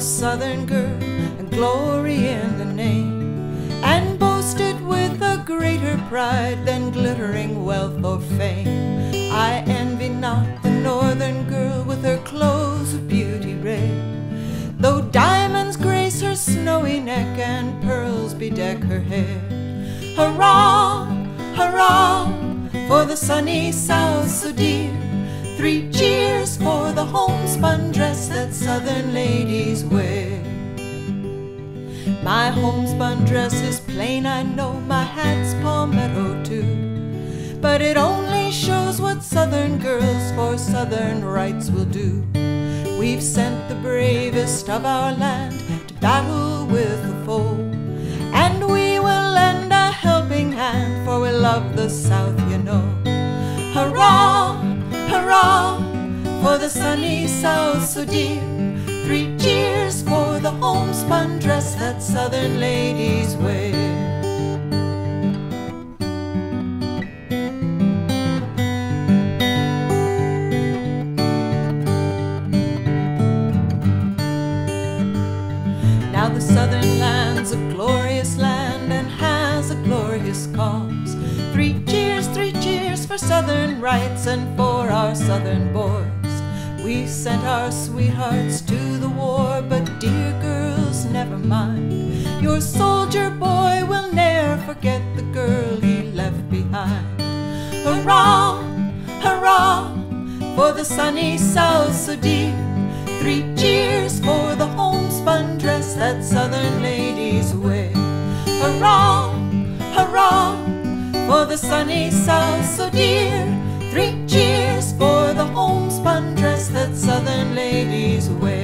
southern girl and glory in the name, and boasted with a greater pride than glittering wealth or fame. I envy not the northern girl with her clothes of beauty red, though diamonds grace her snowy neck and pearls bedeck her hair. Hurrah, hurrah, for the sunny south so dear. Three cheers for the homespun dress that southern ladies wear. My homespun dress is plain, I know, my hat's palmetto too. But it only shows what southern girls for southern rights will do. We've sent the bravest of our land to battle with the foe. And we will lend a helping hand, for we love the South, you know. Hurrah, for the sunny South so dear. Three cheers for the homespun dress that southern ladies wear. Now the southern land's a glorious land and has a glorious cause. Three cheers, three cheers for southern rights and for our southern boys. We sent our sweethearts to the war, but dear girls, never mind. Your soldier boy will ne'er forget the girl he left behind. Hurrah, hurrah, for the sunny South so dear. Three cheers for the homespun dress that southern ladies wear. Hurrah, hurrah, for the sunny South so dear. Three cheers for the homespun dress that Southern ladies wear.